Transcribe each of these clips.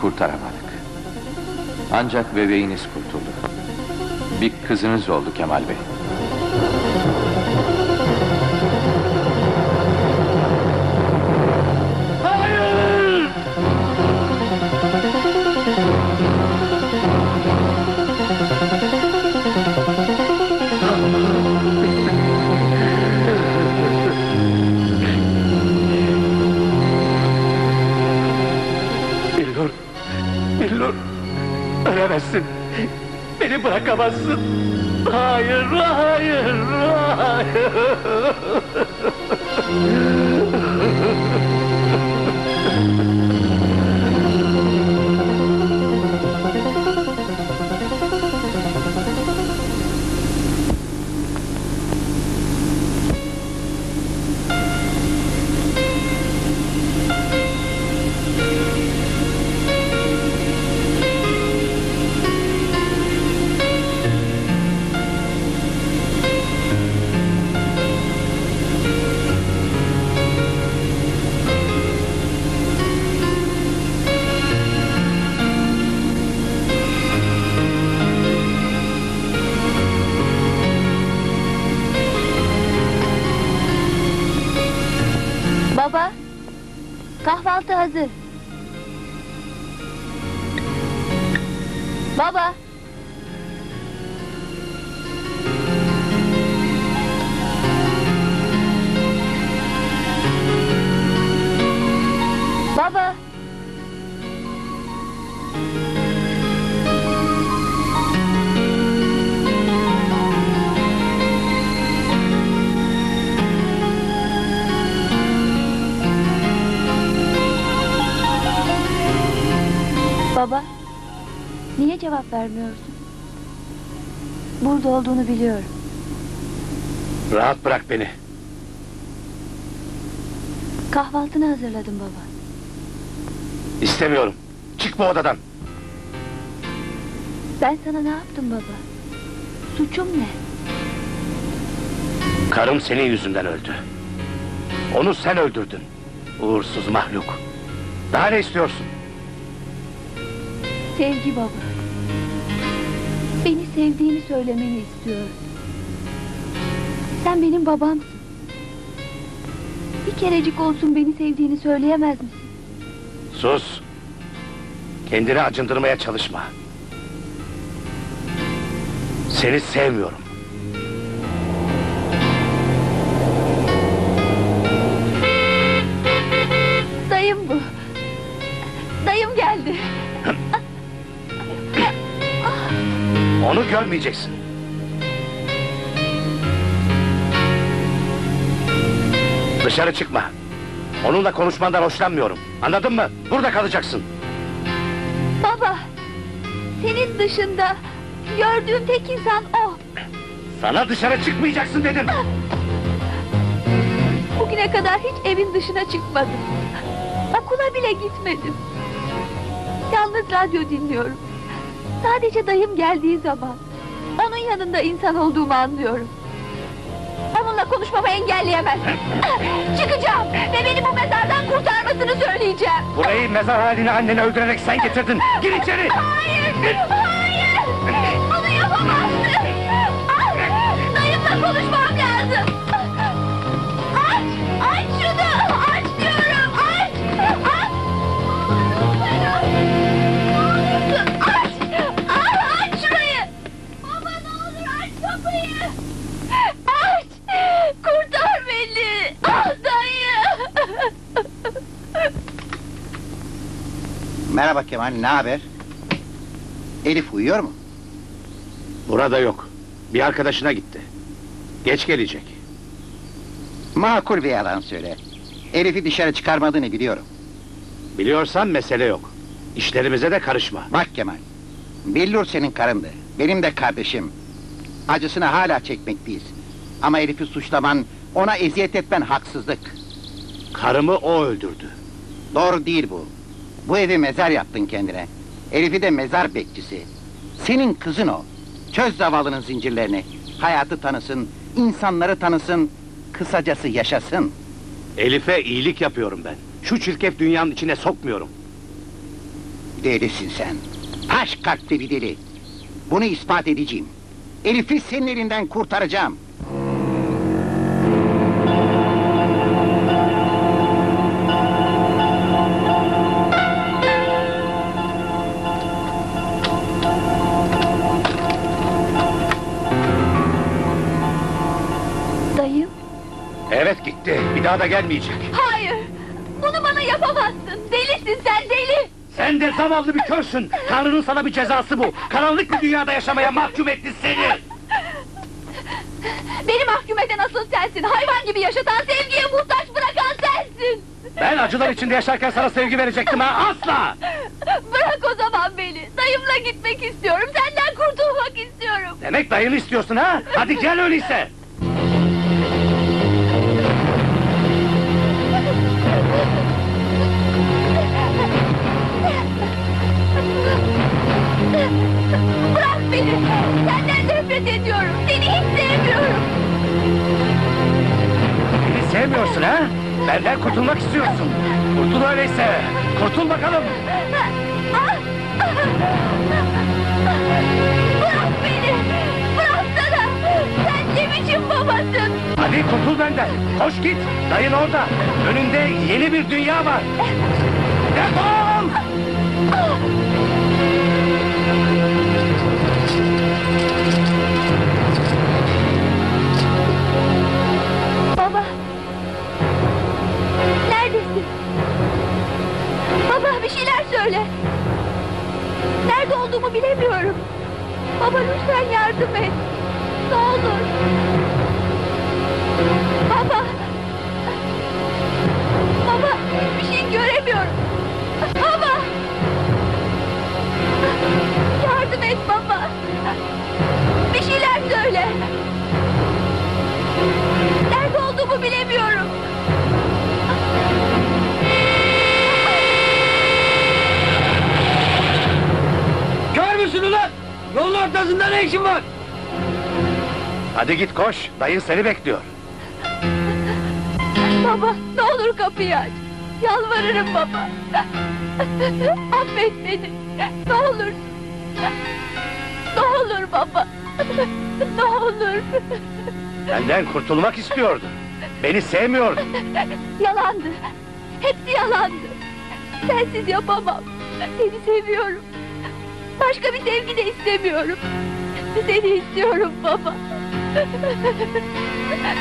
Kurtaramadık. Ancak bebeğiniz kurtuldu. Bir kızınız oldu Kemal Bey. Beni bırakamazsın. Hayır, hayır, hayır. cevap vermiyorsun? Burada olduğunu biliyorum. Rahat bırak beni. Kahvaltını hazırladım baba. İstemiyorum. Çık bu odadan. Ben sana ne yaptım baba? Suçum ne? Karım senin yüzünden öldü. Onu sen öldürdün. Uğursuz mahluk. Daha ne istiyorsun? Sevgi baba. Sevdiğini söylemeni istiyorum. Sen benim babamsın. Bir kerecik olsun beni sevdiğini söyleyemez misin? Sus. Kendini acındırmaya çalışma. Seni sevmiyorum. Görmeyeceksin. Dışarı çıkma. Onunla konuşmandan hoşlanmıyorum. Anladın mı? Burada kalacaksın. Baba. Senin dışında gördüğüm tek insan o. Sana dışarı çıkmayacaksın dedim. Bugüne kadar hiç evin dışına çıkmadım. Okula bile gitmedim. Yalnız radyo dinliyorum. Sadece dayım geldiği zaman onun yanında insan olduğumu anlıyorum. Onunla konuşmamı engelleyemez. Çıkacağım ve beni bu mezardan kurtarmasını söyleyeceğim. Burayı mezar haline anneni öldürerek sen getirdin. Gir içeri. Hayır, hayır! Merhaba Kemal, ne haber? Elif uyuyor mu? Burada yok. Bir arkadaşına gitti. Geç gelecek. Makul bir yalan söyle. Elif'i dışarı çıkarmadığını biliyorum. Biliyorsan mesele yok. İşlerimize de karışma. Bak Kemal. Billur senin karındı. Benim de kardeşim. Acısını hala çekmekteyiz. Ama Elif'i suçlaman, ona eziyet etmen haksızlık. Karımı o öldürdü. Doğru değil bu. Bu evi mezar yaptın kendine. Elif'i de mezar bekçisi. Senin kızın o. Çöz zavallının zincirlerini. Hayatı tanısın, insanları tanısın, kısacası yaşasın. Elif'e iyilik yapıyorum ben. Şu çirkef dünyanın içine sokmuyorum. Delisin sen. Taş kalpli bir deli. Bunu ispat edeceğim. Elif'i senin elinden kurtaracağım. Daha da gelmeyecek. Hayır! Bunu bana yapamazsın! Delisin sen deli! Sen de zavallı bir körsün. Tanrı'nın sana bir cezası bu. Karanlık bir dünyada yaşamaya mahkum etti seni. Beni mahkum eden asıl sensin! Hayvan gibi yaşatan, sevgiye muhtaç bırakan sensin! Ben acılar içinde yaşarken sana sevgi verecektim ha. Asla! Bırak o zaman beni! Dayımla gitmek istiyorum, senden kurtulmak istiyorum! Demek dayını istiyorsun ha? Hadi gel öyleyse. Bırak beni! Senden nefret ediyorum, seni hiç sevmiyorum! Beni sevmiyorsun ha? Benden kurtulmak istiyorsun. Kurtul öyleyse. Kurtul bakalım. Bırak beni! Bıraksana! Sen ne biçim babasın? Hadi kurtul benden. Koş git. Dayın orada. Önünde yeni bir dünya var. Defol! Baba! Söyle! Nerede olduğumu bilemiyorum. Baba lütfen yardım et. Ne olur. Baba! Baba bir şey göremiyorum. Baba! Yardım et baba! Bir şeyler söyle! Nerede olduğumu bilemiyorum. Ortasında ne işin var? Hadi git koş. Dayın seni bekliyor. Baba ne olur kapıyı aç. Yalvarırım baba. Affet beni. Ne olur. Ne olur baba. Ne olur. Benden kurtulmak istiyordun. Beni sevmiyordun. Yalandı. Hepsi yalandı. Sensiz yapamam. Seni seviyorum. Başka bir sevgi de istemiyorum. Seni istiyorum baba.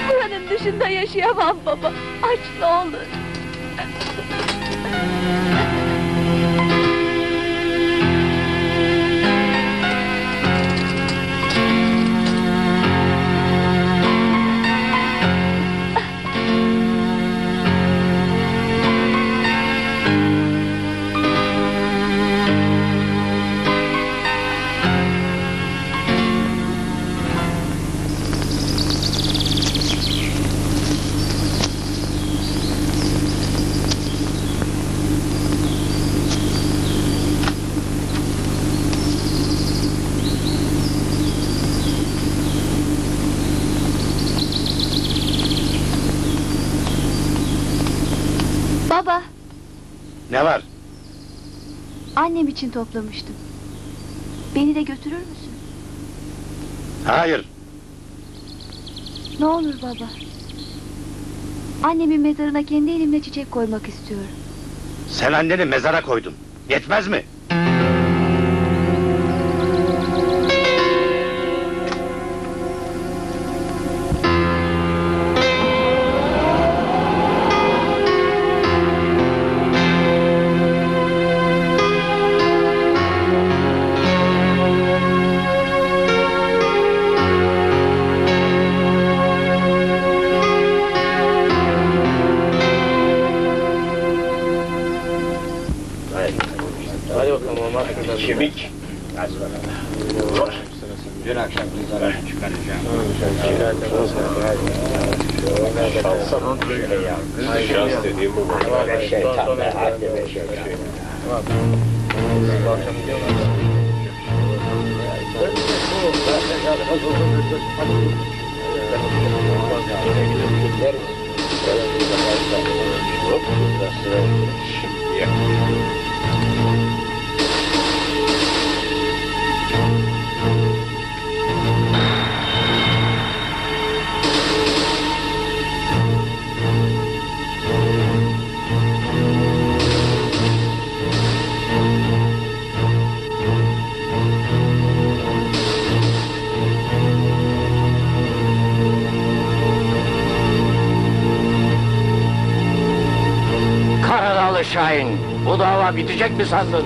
Buranın dışında yaşayamam baba. Aç ne olur. Annem için toplamıştım. Beni de götürür müsün? Hayır. Ne olur baba. Annemin mezarına kendi elimle çiçek koymak istiyorum. Sen anneni mezara koydun. Yetmez mi? hain. Bu dava bitecek mi sandın?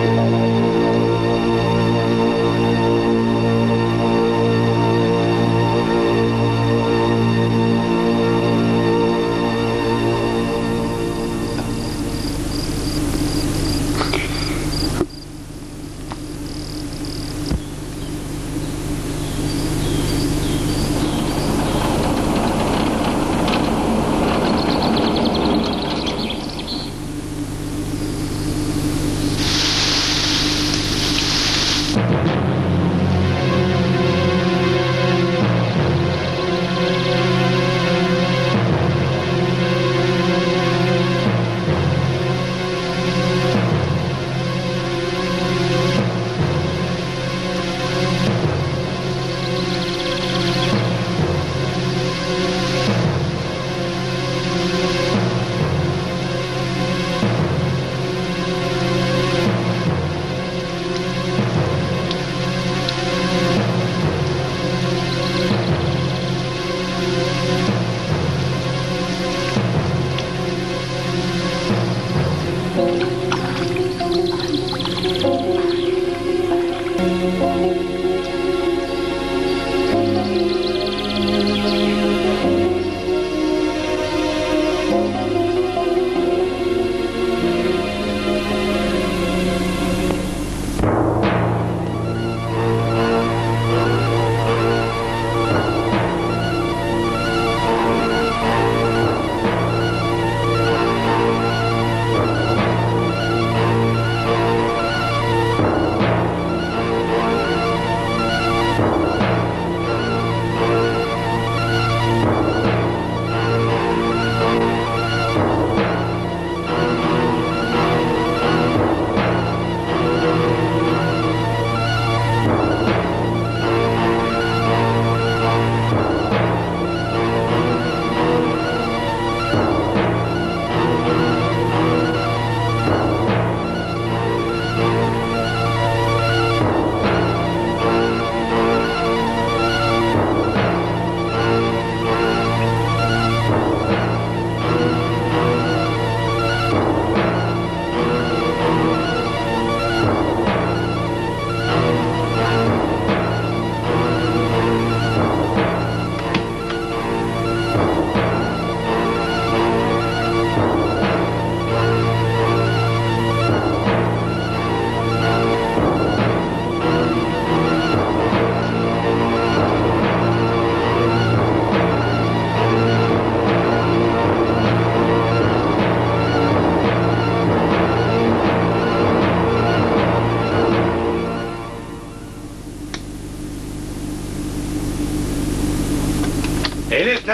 Música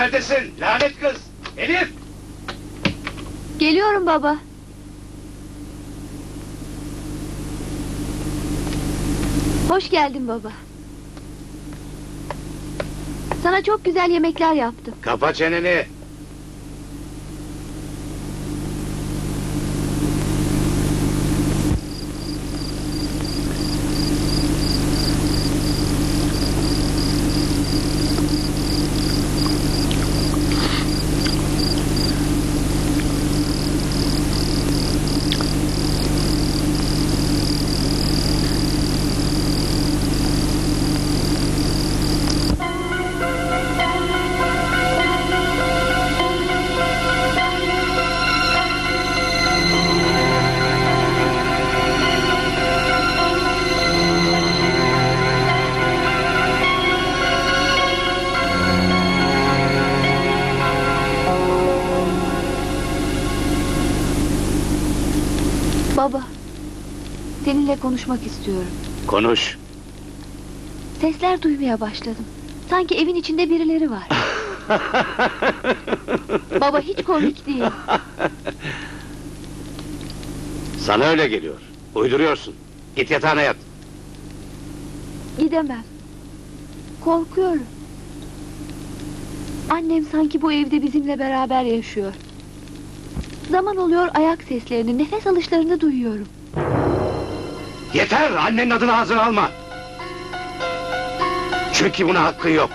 neredesin? Lanet kız! Elif! Geliyorum baba. Hoş geldin baba. Sana çok güzel yemekler yaptım. Kapa çeneni! Konuşmak istiyorum. Konuş! Sesler duymaya başladım. Sanki evin içinde birileri var. Baba hiç komik değil. Sana öyle geliyor. Uyduruyorsun. Git yatağına yat. Gidemem. Korkuyorum. Annem sanki bu evde bizimle beraber yaşıyor. Zaman oluyor ayak seslerini, nefes alışlarını duyuyorum. Yeter! Annenin adını ağzına alma! Çünkü buna hakkın yok.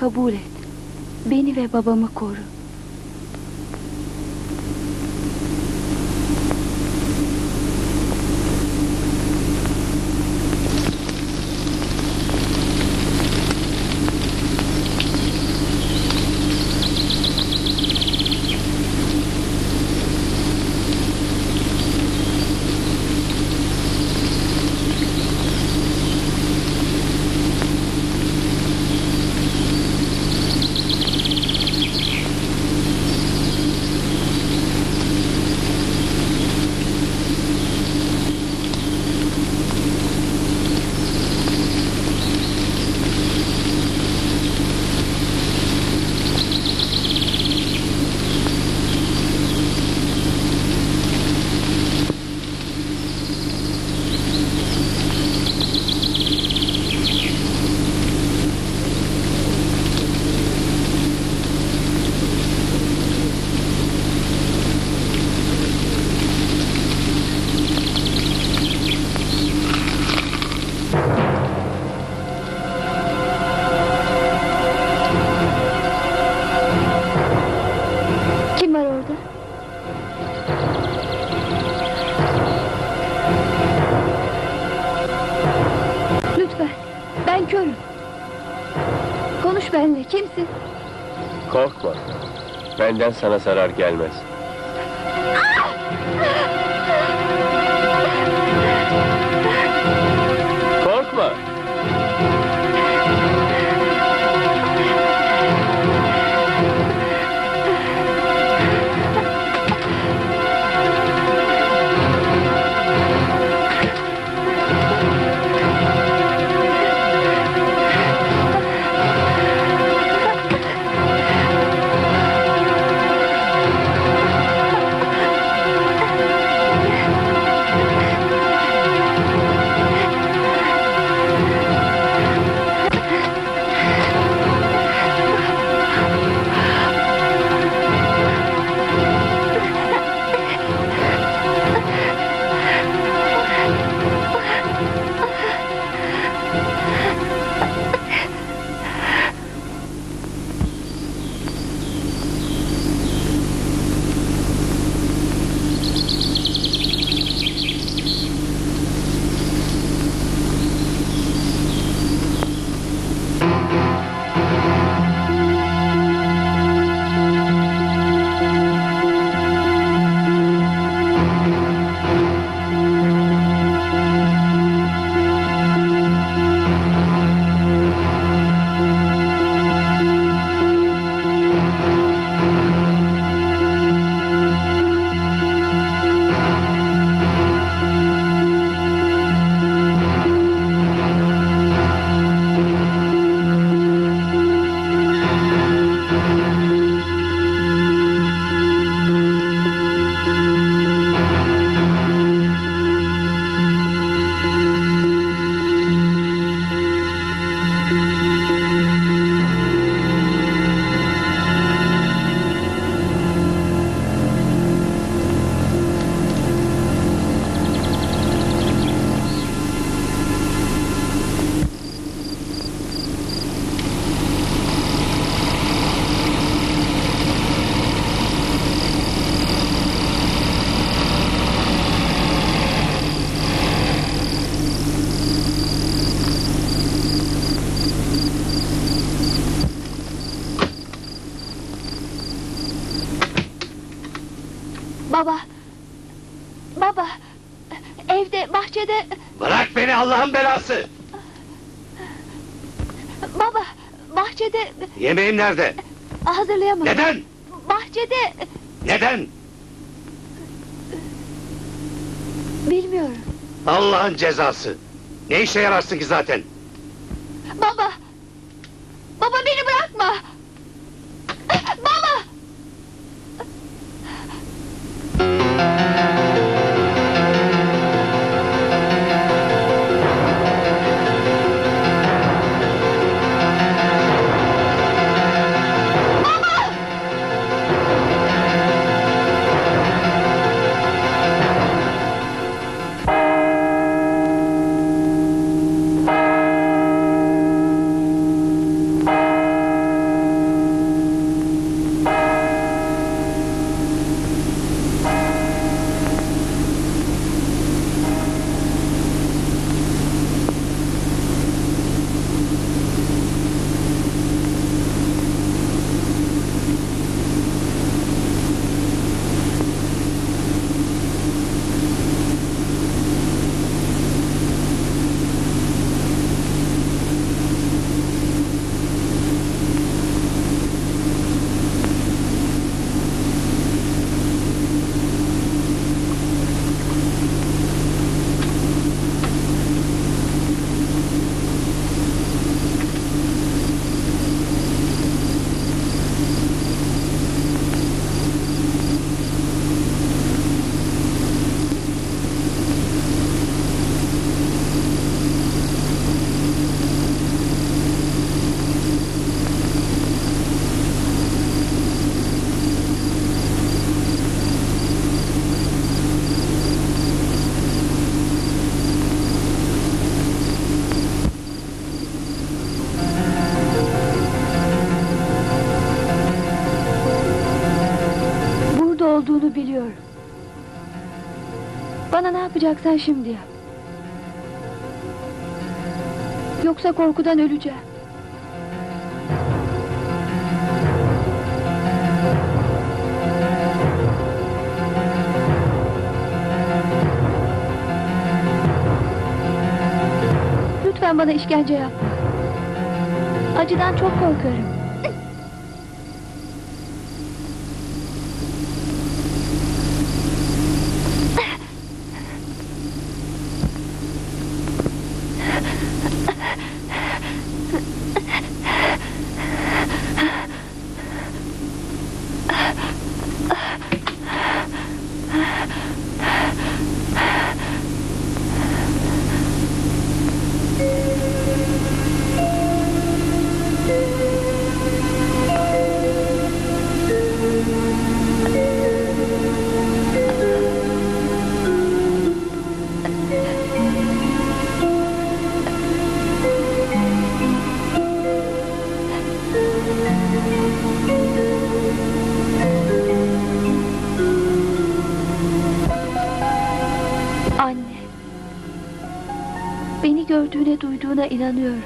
Kabul et. Beni ve babamı koru. Benden sana zarar gelmez. Evde, bahçede... Bırak beni Allah'ın belası! Baba, bahçede... Yemeğim nerede? Hazırlayamadım. Neden? Bahçede... Neden? Bilmiyorum. Allah'ın cezası! Ne işe yararsın ki zaten? Baba! Baba beni bırakma! Yapacaksan şimdi yap. Yoksa korkudan öleceğim. Lütfen bana işkence yapma. Acıdan çok korkarım. Duyduğuna inanıyorum.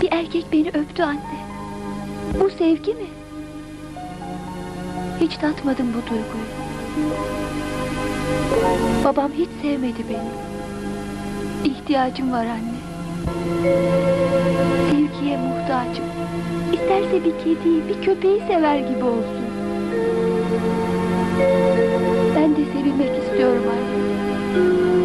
Bir erkek beni öptü anne. Bu sevgi mi? Hiç tatmadım bu duyguyu. Babam hiç sevmedi beni. İhtiyacım var anne. Sevgiye muhtacım. İsterse bir kediyi, bir köpeği sever gibi olsun. Ben de sevilmek istiyorum anne.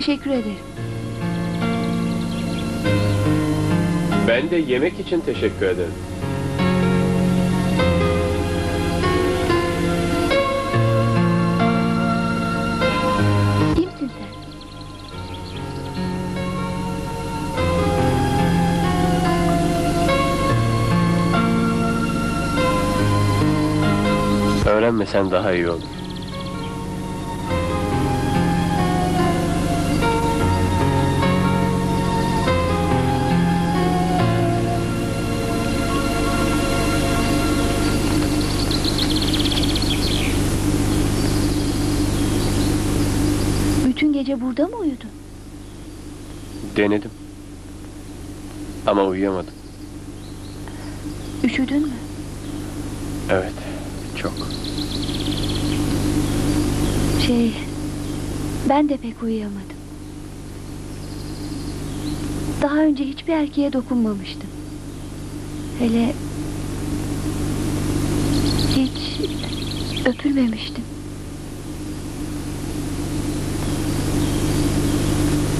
Teşekkür ederim. Ben de yemek için teşekkür ederim. Kimsin sen? Öğrenmesen daha iyi olur. Ama uyuyamadım. Üşüdün mü? Evet, çok. Şey, ben de pek uyuyamadım. Daha önce hiçbir erkeğe dokunmamıştım. Hele hiç öpülmemiştim.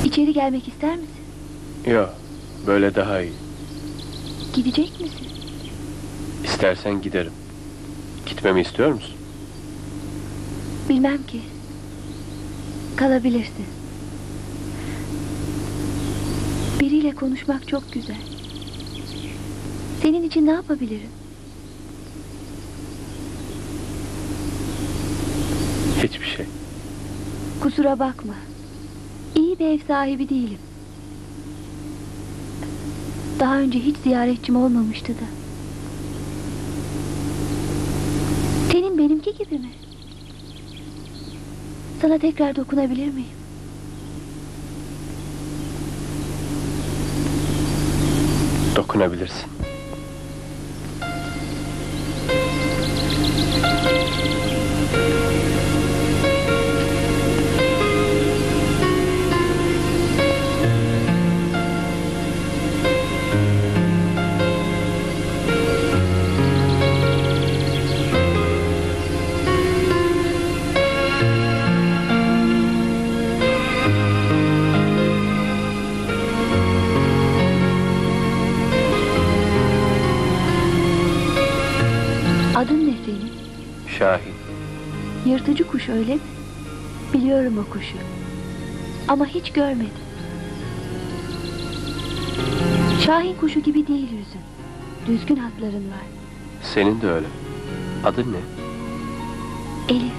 İçeri gelmek ister misin? Yok, böyle daha iyi. Gidecek misin? İstersen giderim. Gitmemi istiyor musun? Bilmem ki. Kalabilirsin. Biriyle konuşmak çok güzel. Senin için ne yapabilirim? Hiçbir şey. Kusura bakma. İyi bir ev sahibi değilim. Daha önce hiç ziyaretçim olmamıştı da. Senin benimki gibi mi? Sana tekrar dokunabilir miyim? Dokunabilirsin. Şahin. Yırtıcı kuş öyle mi? Biliyorum o kuşu. Ama hiç görmedim. Şahin kuşu gibi değil yüzün. Düzgün hatların var. Senin de öyle. Adın ne? Elif,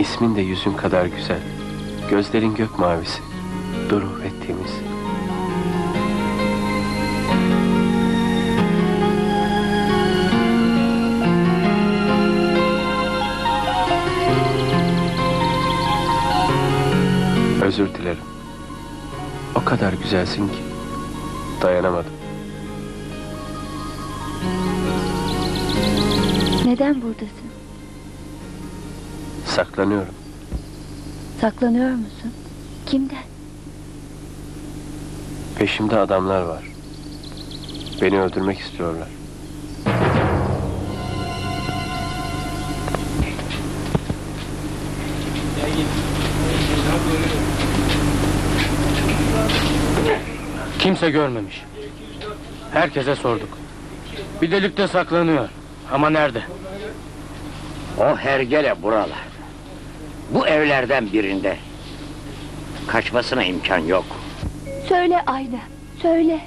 İsmin de yüzün kadar güzel. Gözlerin gök mavisi. Duru ve temiz. Güzelsin ki dayanamadım. neden buradasın? Saklanıyorum. Saklanıyor musun? Kimden? Peşimde adamlar var. Beni öldürmek istiyorlar. Kimse görmemiş. Herkese sorduk. Bir delikte saklanıyor. Ama nerede? O hergele buralar. Bu evlerden birinde. Kaçmasına imkan yok. Söyle Ayna, söyle.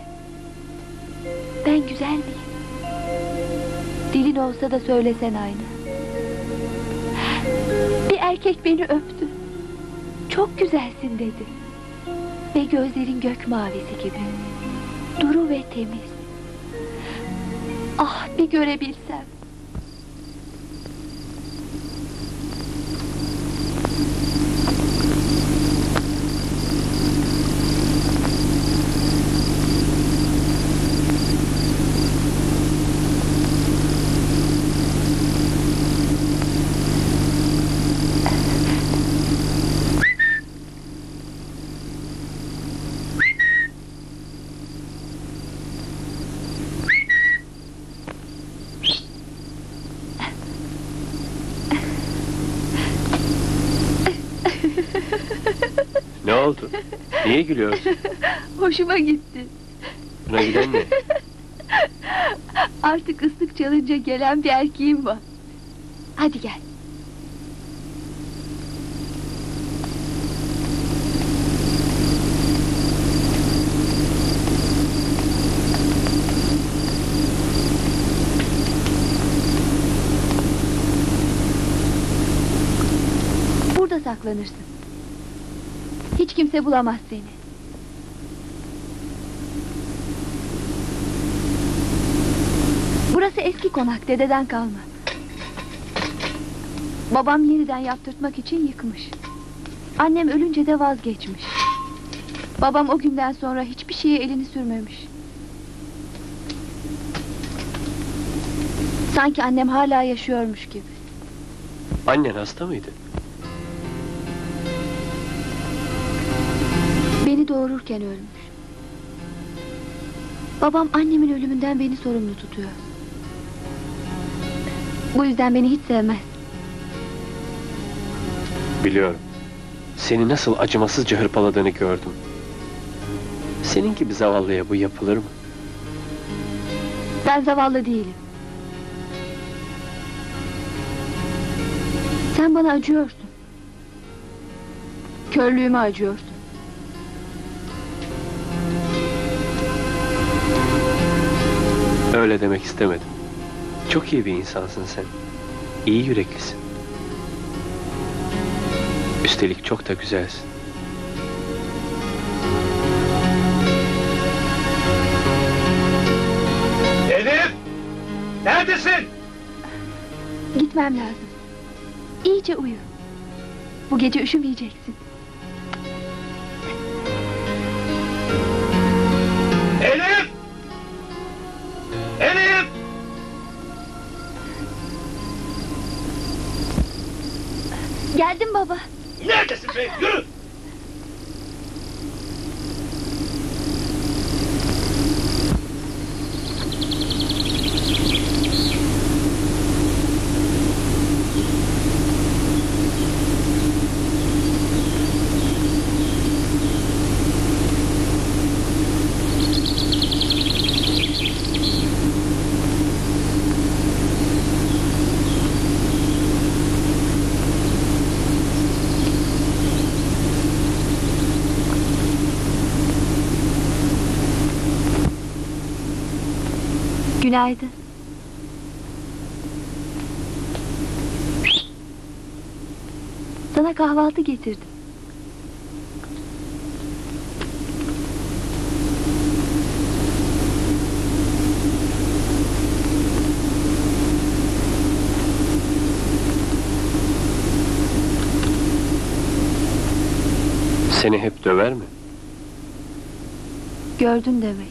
Ben güzel miyim? Dilin olsa da söylesen Ayna. Bir erkek beni öptü. Çok güzelsin dedi. Ve gözlerin gök mavisi gibi. Duru ve temiz. Ah bir görebilsem. Ne oldu? Niye gülüyorsun? Hoşuma gitti. Buna giden ne? Artık ıslık çalınca gelen bir erkeğim var. Hadi gel. Burada saklanırsın. Hiç kimse bulamaz seni. Burası eski konak, dededen kalma. Babam yeniden yaptırtmak için yıkmış. Annem ölünce de vazgeçmiş. Babam o günden sonra hiçbir şeye elini sürmemiş. Sanki annem hala yaşıyormuş gibi. Annen hasta mıydı? Beni doğururken ölmüş. Babam annemin ölümünden beni sorumlu tutuyor. Bu yüzden beni hiç sevmez. Biliyorum. Seni nasıl acımasızca hırpaladığını gördüm. Senin gibi zavallıya bu yapılır mı? Ben zavallı değilim. Sen bana acıyorsun. Körlüğüme acıyorsun. Öyle demek istemedim. Çok iyi bir insansın sen. İyi yüreklisin. Üstelik çok da güzelsin. Elif! Neredesin? Gitmem lazım. İyice uyu. Bu gece üşümeyeceksin. Baba. Günaydın. Sana kahvaltı getirdim. Seni hep döver mi? Gördün demek.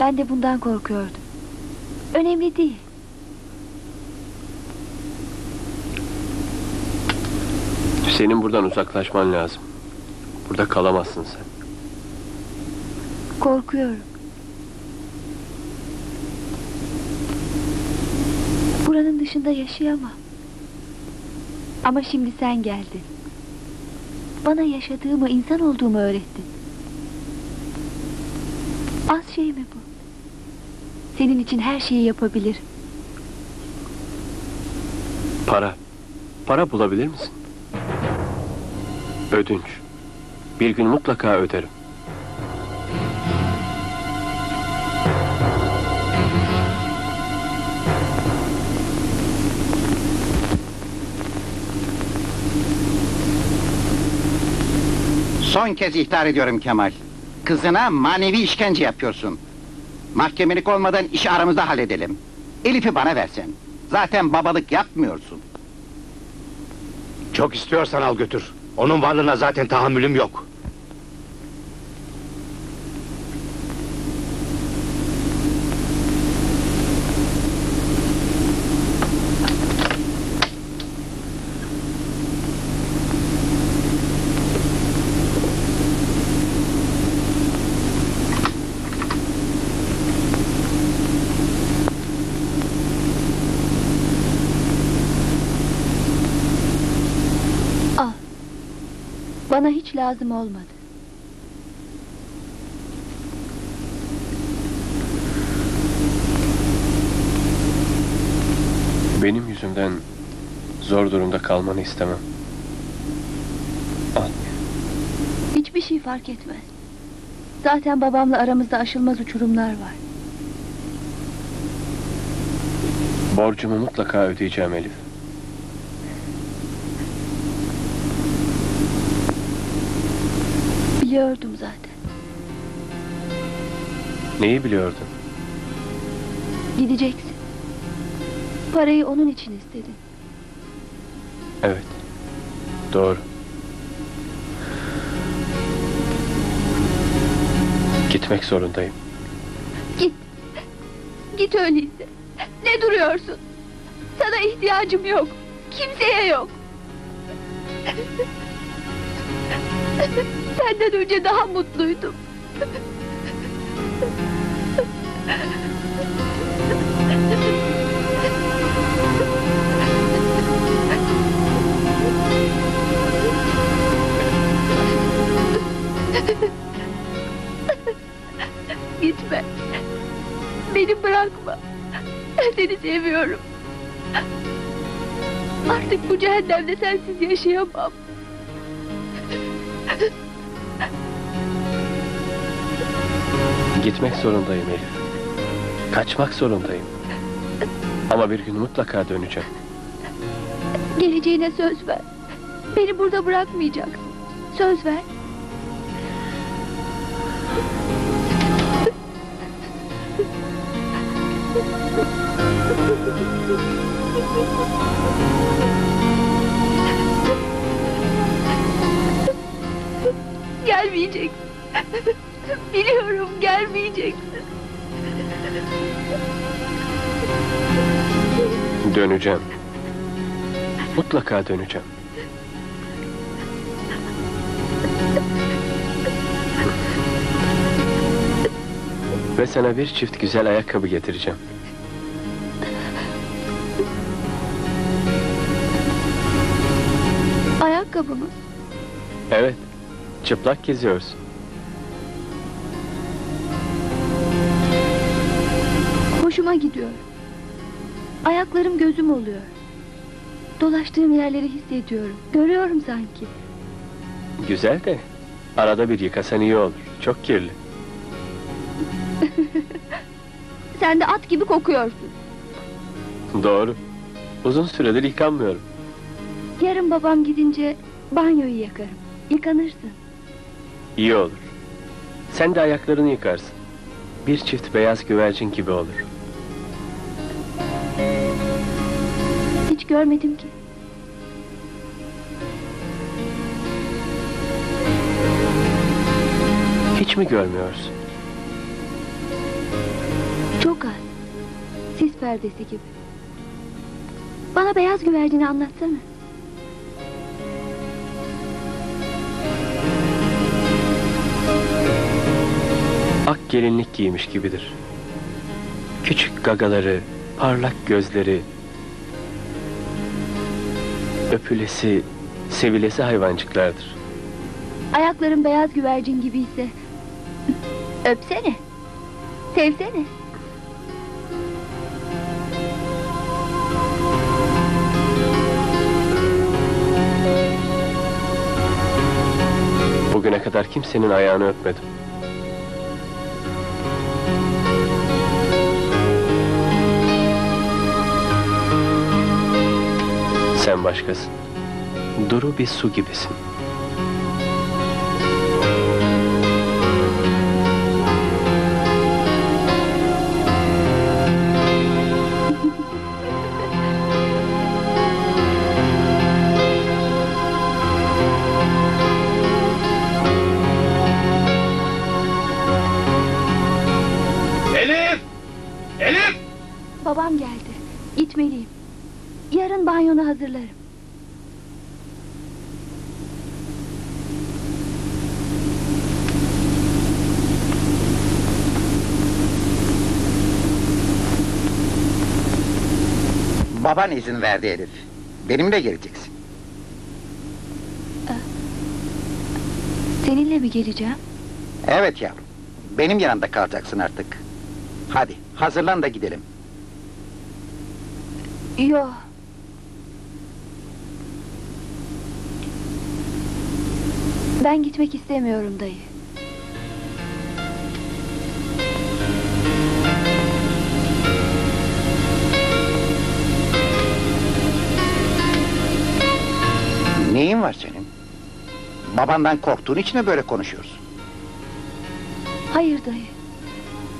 Ben de bundan korkuyordum. Önemli değil. Senin buradan uzaklaşman lazım. Burada kalamazsın sen. Korkuyorum. Buranın dışında yaşayamam. Ama şimdi sen geldin. Bana yaşadığımı, insan olduğumu öğrettin. Az şey mi bu? Senin için her şeyi yapabilir. Para. Para bulabilir misin? Ödünç. Bir gün mutlaka öderim. Son kez ihtar ediyorum Kemal. Kızına manevi işkence yapıyorsun. Mahkemelik olmadan işi aramızda halledelim. Elif'i bana versen. Zaten babalık yapmıyorsun. Çok istiyorsan al götür. Onun varlığına zaten tahammülüm yok. Bana hiç lazım olmadı. Benim yüzümden zor durumda kalmanı istemem. Al. Hiçbir şey fark etmez. Zaten babamla aramızda aşılmaz uçurumlar var. Borcumu mutlaka ödeyeceğim Elif. Biliyordum zaten. Neyi biliyordun? Gideceksin. Parayı onun için istedin. Evet. Doğru. Gitmek zorundayım. Git. Git öyleyse. Ne duruyorsun? Sana ihtiyacım yok. Kimseye yok. Senden önce daha mutluydum. Gitme. Beni bırakma. Seni seviyorum. Artık bu cehennemde sensiz yaşayamam. Gitmek zorundayım Elif. Kaçmak zorundayım. Ama bir gün mutlaka döneceğim. Geleceğine söz ver. Beni burada bırakmayacaksın. Söz ver. Gelmeyeceksin. Biliyorum gelmeyeceksin. Döneceğim. Mutlaka döneceğim. Ve sana bir çift güzel ayakkabı getireceğim. Ayakkabı mı? Evet. Çıplak geziyorsun. Gidiyor. Ayaklarım gözüm oluyor. Dolaştığım yerleri hissediyorum. Görüyorum sanki. Güzel de arada bir yıkasan iyi olur. Çok kirli. Sen de at gibi kokuyorsun. Doğru. Uzun süredir yıkanmıyorum. Yarın babam gidince banyoyu yakarım. Yıkanırsın. İyi olur. Sen de ayaklarını yıkarsın. Bir çift beyaz güvercin gibi olur. Hiç görmedim ki. Hiç mi görmüyorsun? Çok az. Sis perdesi gibi. Bana beyaz güvercini anlatsana. Ak gelinlik giymiş gibidir. Küçük gagaları, parlak gözleri, öpülesi, sevilesi hayvancıklardır. Ayakların beyaz güvercin gibiyse... Öpsene. Sevsene. Bugüne kadar kimsenin ayağını öpmedim. Başkasın. Duru bir su gibisin. Baban izin verdi Elif. Benimle geleceksin. Seninle mi geleceğim? Evet yavrum. Benim yanımda kalacaksın artık. Hadi hazırlan da gidelim. Yo. Ben gitmek istemiyorum dayı. Neyin var senin? Babandan korktuğun için mi böyle konuşuyorsun? Hayır dayı.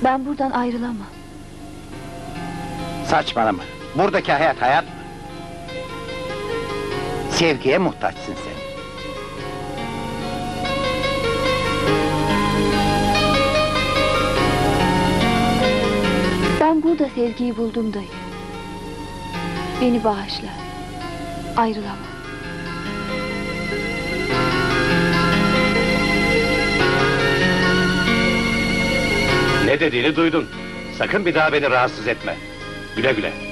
Ben buradan ayrılamam. Saçmalama. Buradaki hayat hayat mı? Sevgiye muhtaçsın sen. Ben burada sevgiyi buldum dayı. Beni bağışla. Ayrılamam. Dediğini duydun. Sakın bir daha beni rahatsız etme. Güle güle.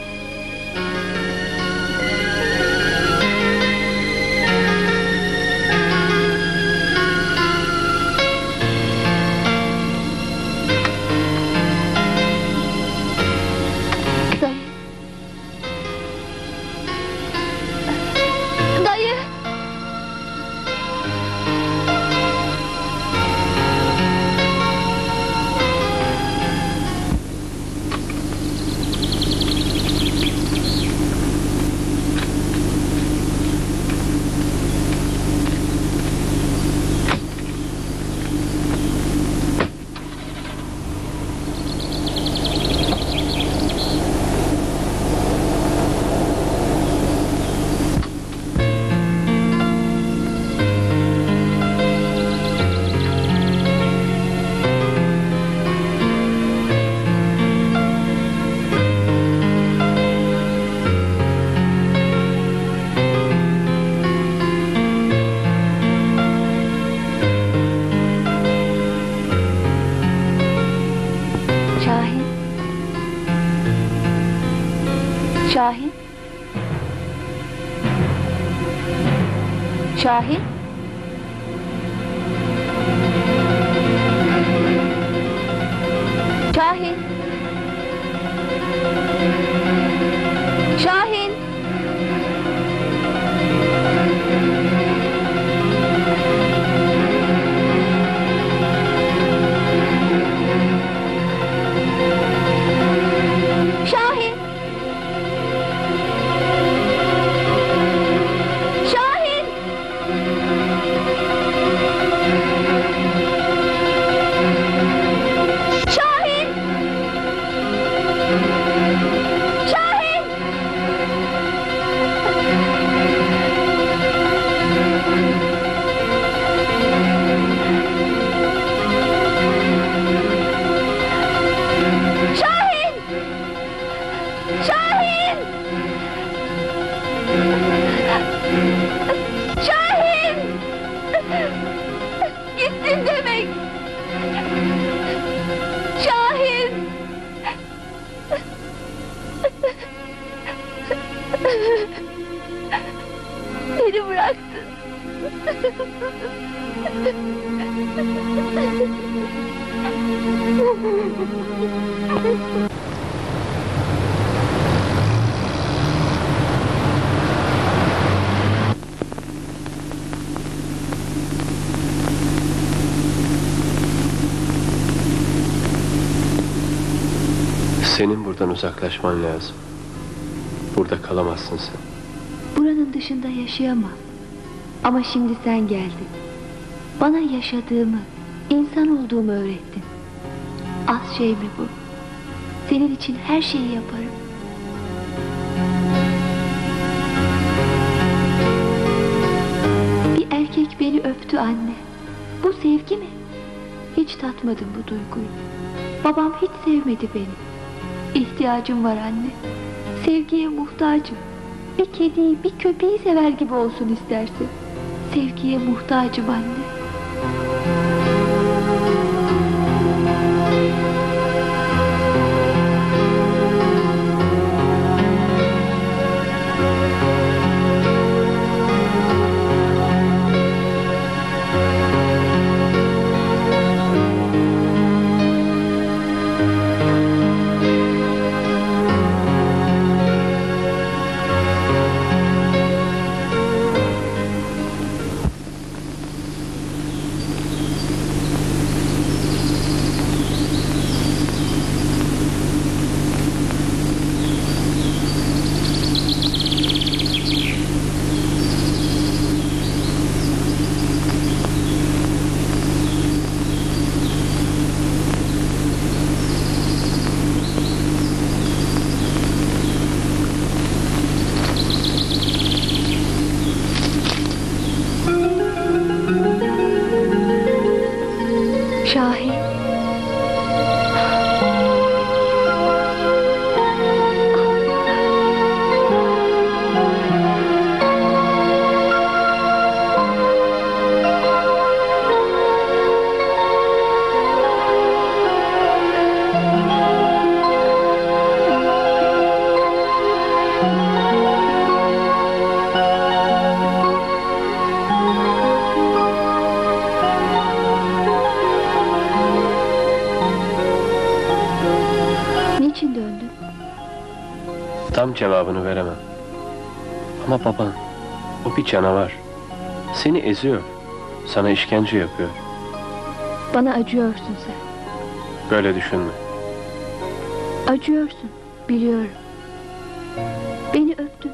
चाहे Senin buradan uzaklaşman lazım. Burada kalamazsın sen. Buranın dışında yaşayamam. Ama şimdi sen geldin. Bana yaşadığımı, insan olduğumu öğrettin. Az şey mi bu? Senin için her şeyi yaparım. Bir erkek beni öptü anne. Bu sevgi mi? Hiç tatmadım bu duyguyu. Babam hiç sevmedi beni. İhtiyacım var anne. Sevgiye muhtacım. Bir kediyi, bir köpeği sever gibi olsun istersin. Sevgiye muhtacım anne. Ama baban, o bir canavar. Seni eziyor. Sana işkence yapıyor. Bana acıyorsun sen. Böyle düşünme. Acıyorsun, biliyorum. Beni öptün.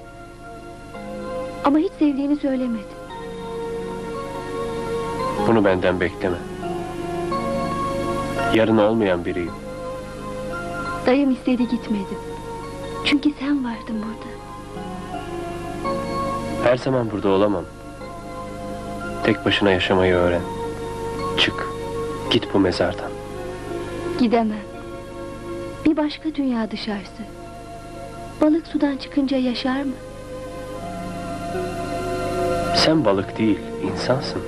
Ama hiç sevdiğini söylemedin. Bunu benden bekleme. Yarın olmayan biriyim. Dayım istedi gitmedim. Çünkü sen vardın burada. Her zaman burada olamam. Tek başına yaşamayı öğren. Çık. Git bu mezardan. Gidemem. Bir başka dünya dışarısı. Balık sudan çıkınca yaşar mı? Sen balık değil, insansın.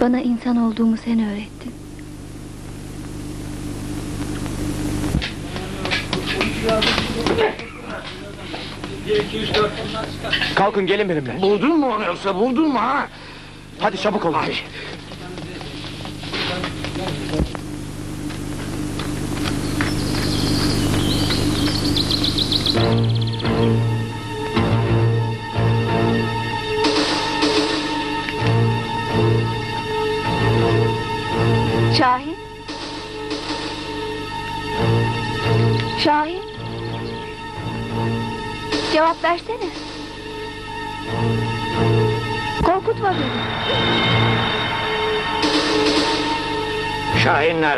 Bana insan olduğumu sen Kalkın gelin benimle. Buldun mu onu yoksa buldun mu ha? Hadi çabuk olun. Hadi.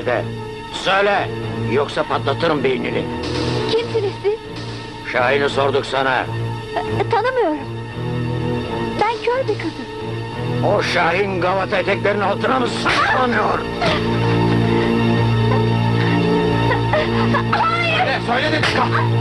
Nerede? Söyle. Yoksa patlatırım beynini. Kimsiniz siz? Şahin'i sorduk sana. E, tanımıyorum. Ben kör bir kızım. O Şahin gavat eteklerinin altına mı saklanıyor? Söyle, söyle dedim. Şahin!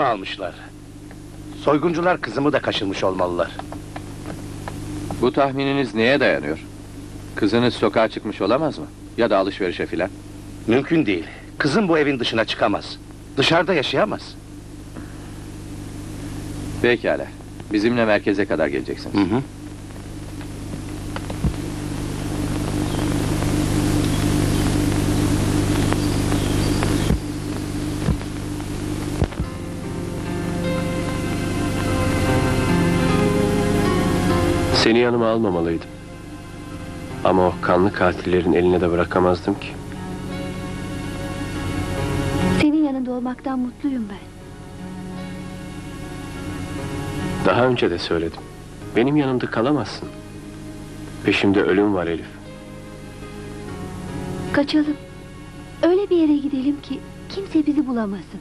Paralarımı almışlar. Soyguncular kızımı da kaçırmış olmalılar. Bu tahmininiz neye dayanıyor? Kızınız sokağa çıkmış olamaz mı? Ya da alışverişe filan? Mümkün değil. Kızım bu evin dışına çıkamaz. Dışarıda yaşayamaz. Pekala. Bizimle merkeze kadar geleceksiniz. Hı hı. Seni yanıma almamalıydım. Ama o kanlı katillerin eline de bırakamazdım ki. Senin yanında olmaktan mutluyum ben. Daha önce de söyledim. Benim yanımda kalamazsın. Peşimde ölüm var Elif. Kaçalım. Öyle bir yere gidelim ki kimse bizi bulamasın.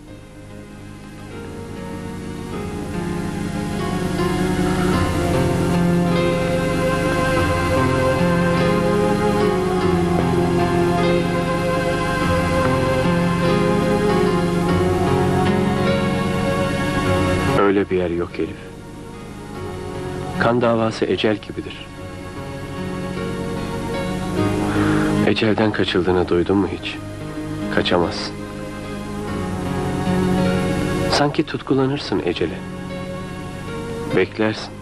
Elif. Kan davası ecel gibidir. Ecelden kaçıldığını duydun mu hiç? Kaçamazsın. Sanki tutkulanırsın ecele. Beklersin.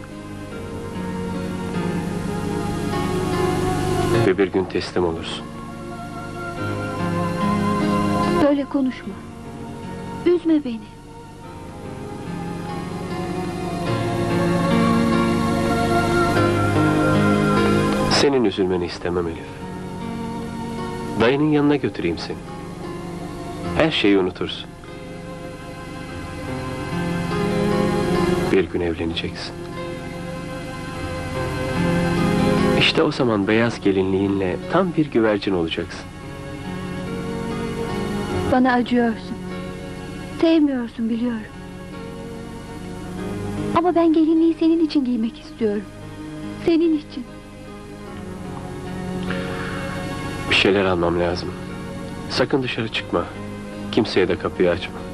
Ve bir gün teslim olursun. Böyle konuşma. Üzme beni. Senin üzülmeni istemem Elif. Dayının yanına götüreyim seni. Her şeyi unutursun. Bir gün evleneceksin. İşte o zaman beyaz gelinliğinle tam bir güvercin olacaksın. Bana acıyorsun. Sevmiyorsun biliyorum. Ama ben gelinliği senin için giymek istiyorum. Senin için. Şeyler almam lazım. Sakın dışarı çıkma. Kimseye de kapıyı açma.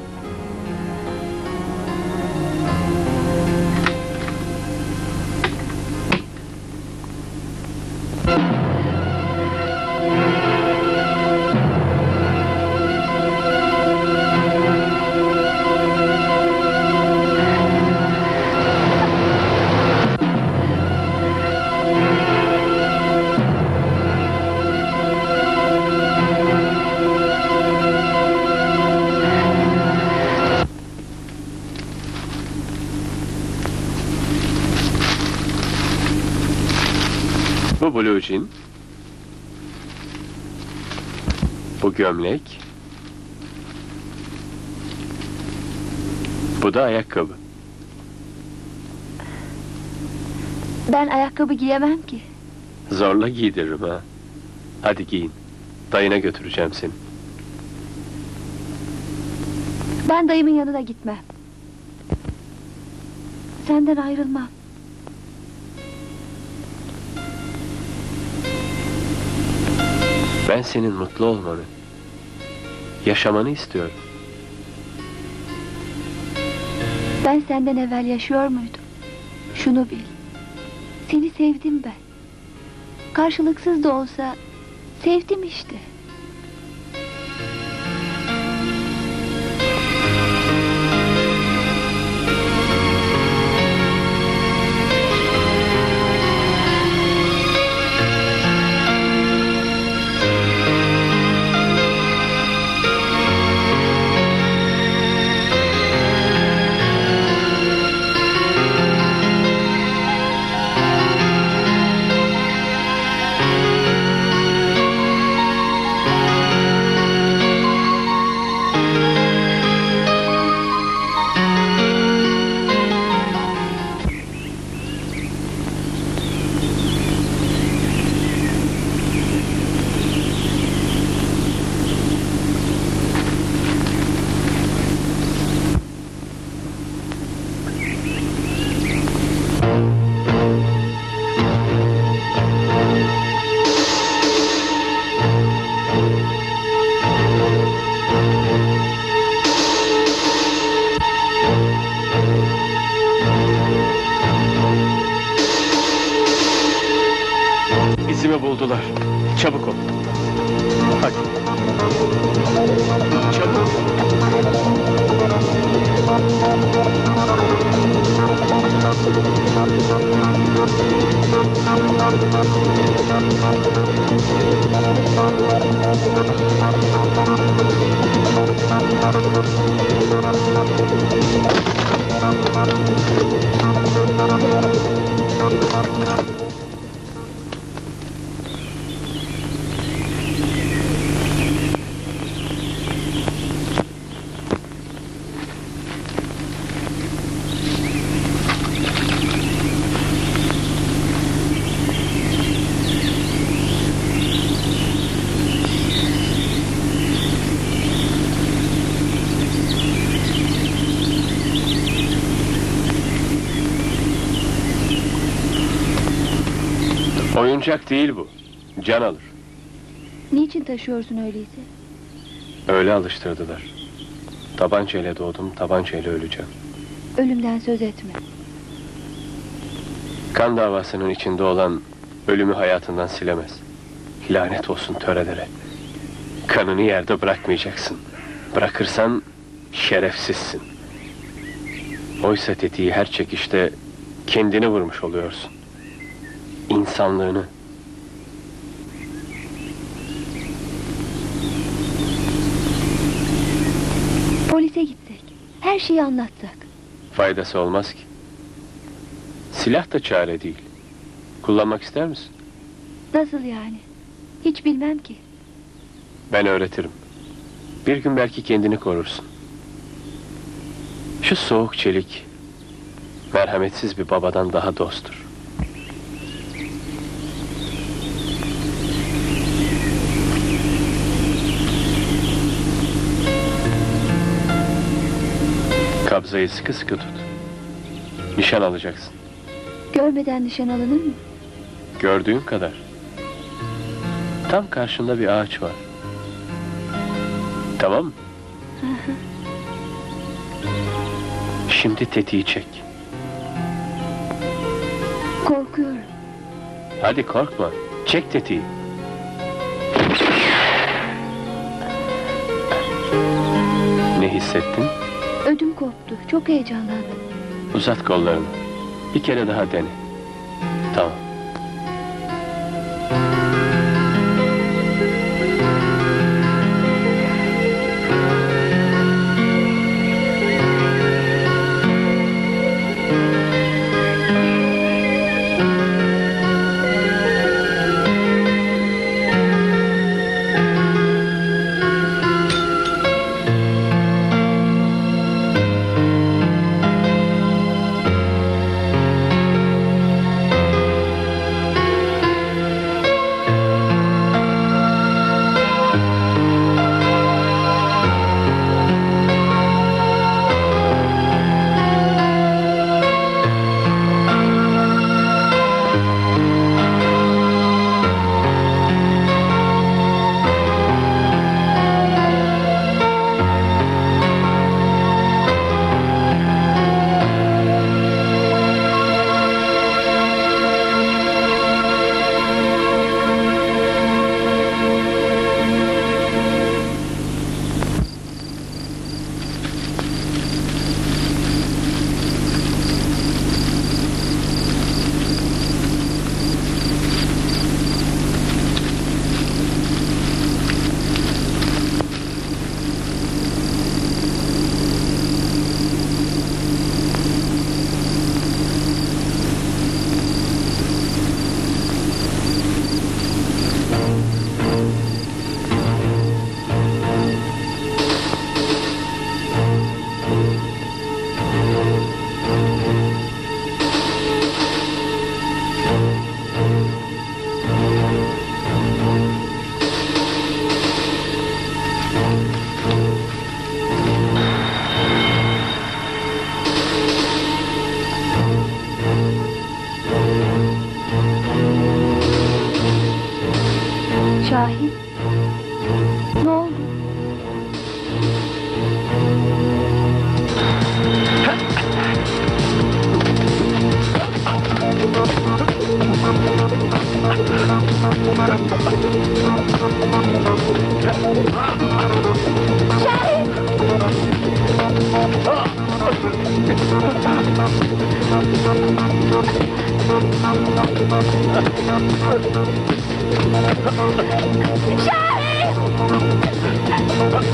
Gömlek. Bu da ayakkabı. Ben ayakkabı giyemem ki. Zorla giydiririm ha. Hadi giyin. Dayına götüreceğim seni. Ben dayımın yanına gitmem. Senden ayrılmam. Ben senin mutlu olmanı, Yaşamanı istiyorum. Ben senden evvel yaşıyor muydum? Şunu bil. Seni sevdim ben. Karşılıksız da olsa sevdim işte. Oyuncak değil bu. Can alır. Niçin taşıyorsun öyleyse? Öyle alıştırdılar. Tabancayla doğdum, tabancayla öleceğim. Ölümden söz etme. Kan davasının içinde olan ölümü hayatından silemez. Lanet olsun törelere. Kanını yerde bırakmayacaksın. Bırakırsan şerefsizsin. Oysa tetiği her çekişte kendini vurmuş oluyorsun. İnsanlığını. Polise gitsek. Her şeyi anlatsak. Faydası olmaz ki. Silah da çare değil. Kullanmak ister misin? Nasıl yani? Hiç bilmem ki. Ben öğretirim. Bir gün belki kendini korursun. Şu soğuk çelik, merhametsiz bir babadan daha dosttur. Kabzayı sıkı sıkı tut. Nişan alacaksın. Görmeden nişan alınır mı? Gördüğün kadar. Tam karşında bir ağaç var. Tamam mı? Şimdi tetiği çek. Korkuyorum. Hadi korkma. Çek tetiği. Ne hissettin? Ödüm koptu. Çok heyecanlandım. Uzat kollarını. Bir kere daha dene. Tamam.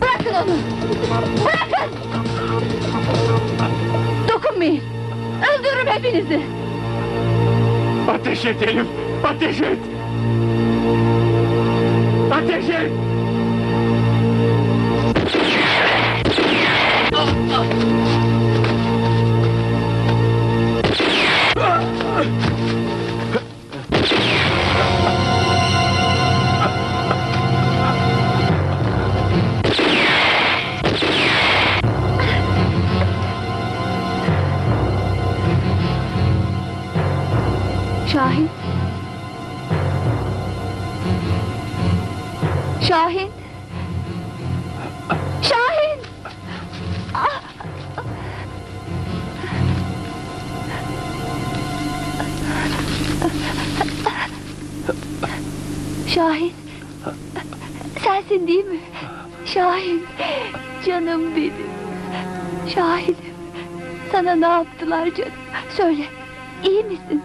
Bırakın onu! Bırakın! Dokunmayın! Öldürürüm hepinizi! Ateş et Elif! Ateş et! Ateş et! Ah. Ah, ah. yaptılar canım? Söyle, iyi misin?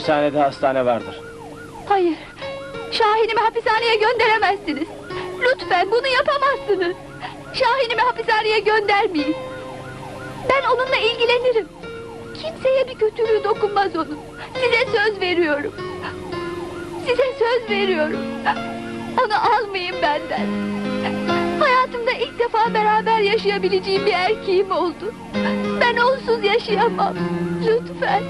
hapishanede hastane vardır. Hayır, Şahin'imi hapishaneye gönderemezsiniz. Lütfen bunu yapamazsınız. Şahin'imi hapishaneye göndermeyin. Ben onunla ilgilenirim. Kimseye bir kötülüğü dokunmaz onun. Size söz veriyorum. Size söz veriyorum. Onu almayın benden. Hayatımda ilk defa beraber yaşayabileceğim bir erkeğim oldu. Ben onsuz yaşayamam. Lütfen.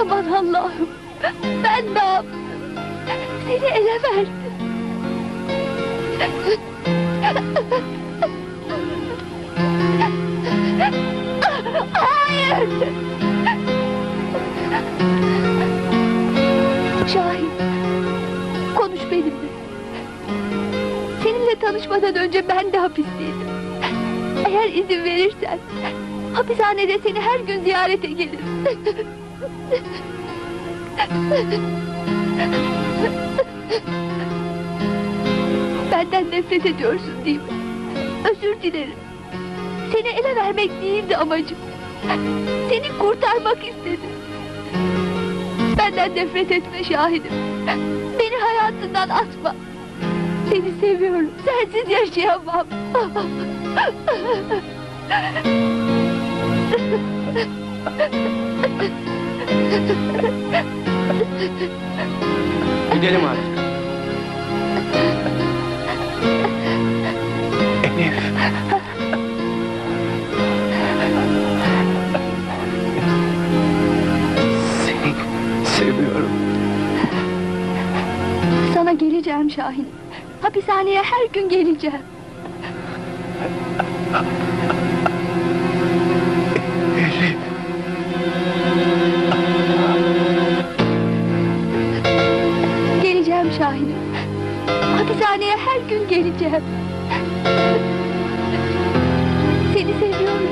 Aman Allah'ım. Ben ne yaptım? Seni ele verdim. Hayır. Şahin. Konuş benimle. Tanışmadan önce ben de hapisteydim. Eğer izin verirsen... ...hapishanede seni her gün ziyarete gelirim. Benden nefret ediyorsun değil mi? Özür dilerim. Seni ele vermek değildi amacım. Seni kurtarmak istedim. Benden nefret etme şahidim. Beni hayatından atma. Seni seviyorum. Sensiz yaşayamam. Gidelim artık. Elif. Seni seviyorum. Sana geleceğim Şahin. Hapishaneye her gün geleceğim. Geleceğim Şahin'im. Hapishaneye her gün geleceğim. Seni seviyorum.